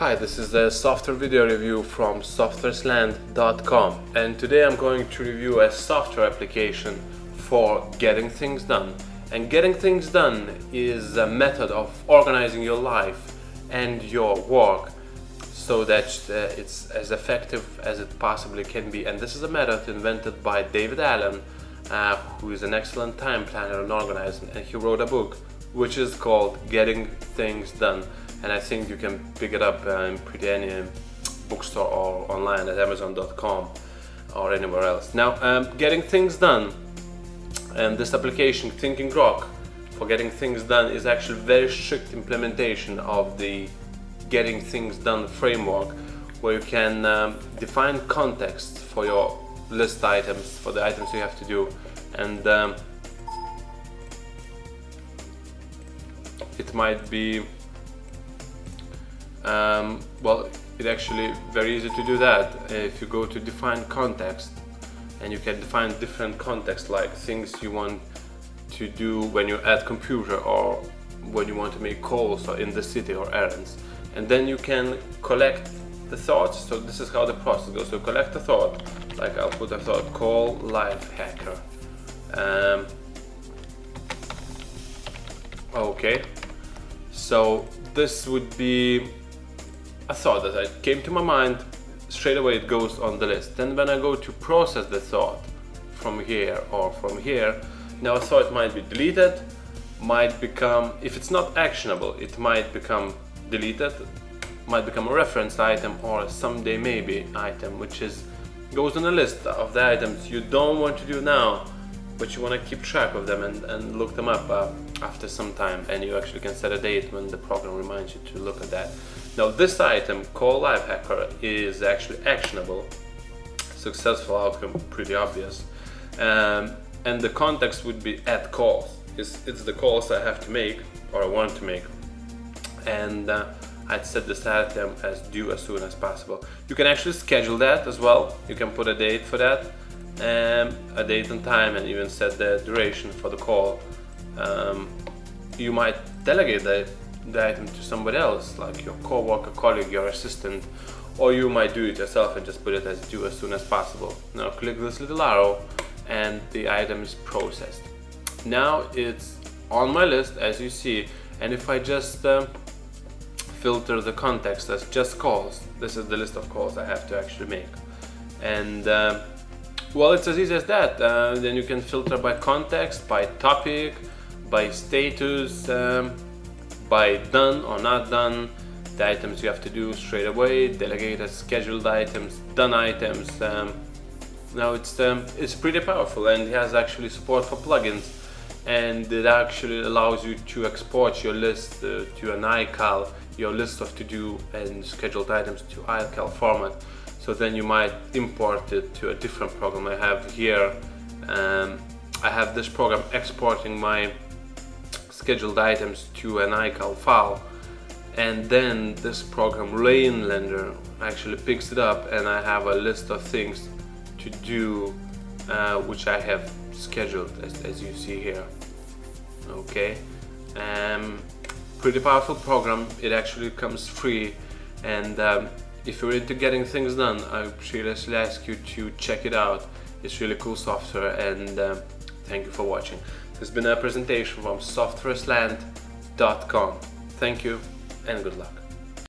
Hi, this is a software video review from softwareslant.com and today I'm going to review a software application for getting things done. And getting things done is a method of organizing your life and your work so that uh, it's as effective as it possibly can be. And this is a method invented by David Allen, uh, who is an excellent time planner and organizer, and he wrote a book which is called Getting Things Done and I think you can pick it up uh, in pretty any bookstore or online at Amazon.com or anywhere else. Now, um, getting things done, and this application Thinking Rock for getting things done is actually very strict implementation of the getting things done framework, where you can um, define context for your list items, for the items you have to do, and um, it might be um, well, it's actually very easy to do that if you go to define context and you can define different context like things you want to do when you're at computer or when you want to make calls or in the city or errands. And then you can collect the thoughts. So this is how the process goes. So collect a thought like I'll put a thought call life hacker. Um, okay. So this would be a thought that I came to my mind, straight away it goes on the list. Then when I go to process the thought from here or from here, now a thought might be deleted, might become, if it's not actionable, it might become deleted, might become a reference item or someday maybe item, which is goes on a list of the items you don't want to do now, but you want to keep track of them and, and look them up uh, after some time and you actually can set a date when the program reminds you to look at that. Now this item, call life hacker, is actually actionable. Successful outcome, pretty obvious. Um, and the context would be at calls. It's, it's the calls I have to make or I want to make. And uh, I'd set this item as due as soon as possible. You can actually schedule that as well. You can put a date for that, um, a date and time, and even set the duration for the call. Um, you might delegate that the item to somebody else, like your co-worker, colleague, your assistant, or you might do it yourself and just put it as due as soon as possible. Now click this little arrow and the item is processed. Now it's on my list as you see and if I just uh, filter the context as just calls, this is the list of calls I have to actually make. And uh, well, it's as easy as that. Uh, then you can filter by context, by topic, by status, um, by done or not done, the items you have to do straight away, delegated, scheduled items, done items. Um, now it's um, it's pretty powerful and it has actually support for plugins and it actually allows you to export your list uh, to an iCal, your list of to-do and scheduled items to iCal format. So then you might import it to a different program. I have here, um, I have this program exporting my scheduled items to an iCal file. And then this program Rainlendar actually picks it up and I have a list of things to do uh, which I have scheduled as, as, you see here. Okay. Um, pretty powerful program. It actually comes free. And um, if you're into getting things done I seriously ask you to check it out. It's really cool software and um, thank you for watching has been a presentation from softwareslant.com. Thank you and good luck.